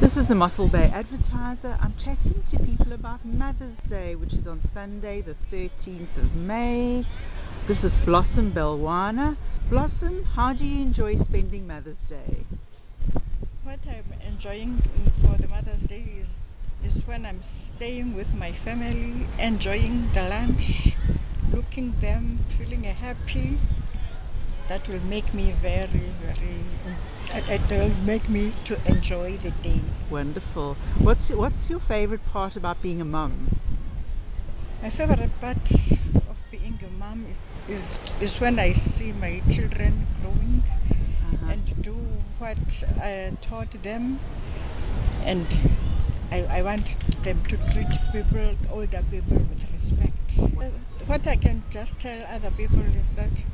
This is the Mossel Bay Advertiser. I'm chatting to people about Mother's Day, which is on Sunday, the 13th of May. This is Blossom Belwana. Blossom, how do you enjoy spending Mother's Day? What I'm enjoying for the Mother's Day is is when I'm staying with my family, enjoying the lunch, looking them, feeling happy. That will make me very, very it will make me to enjoy the day. Wonderful. What's what's your favorite part about being a mum? My favorite part of being a mom is is, is when I see my children growing uh-huh. and do what I taught them and I, I want them to treat people, older people with respect. What I can just tell other people is that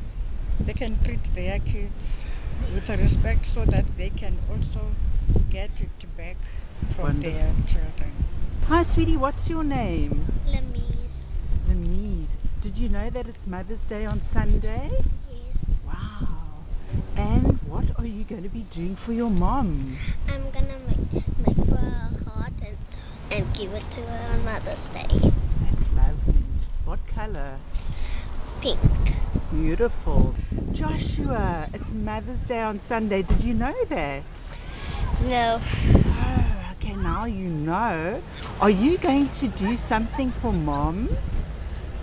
they can treat their kids with respect so that they can also get it back from Wonderful. their children. Hi, sweetie, what's your name? Lameez. Lameez. Did you know that it's Mother's Day on Sunday? Yes. Wow. And what are you going to be doing for your mom? I'm going to make, make her a heart and, and give it to her on Mother's Day. That's lovely. What color? Pink. Beautiful. Joshua, it's Mother's Day on Sunday. Did you know that? No. Oh, okay, now you know. Are you going to do something for mom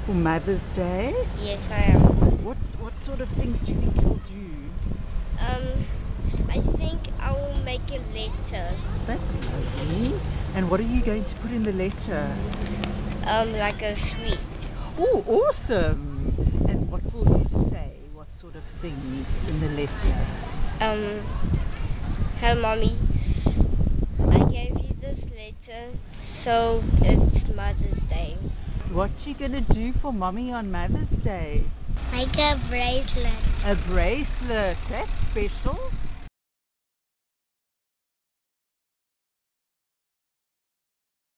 for Mother's Day? Yes, I am. What what sort of things do you think you'll do? Um, I think I will make a letter. That's lovely. And what are you going to put in the letter? Um, like a sweet. Oh, awesome. And what will you say? What sort of things in the letter? Um, hey mommy, I gave you this letter, so it's Mother's Day. What you gonna do for mommy on Mother's Day? Make a bracelet. A bracelet, that's special.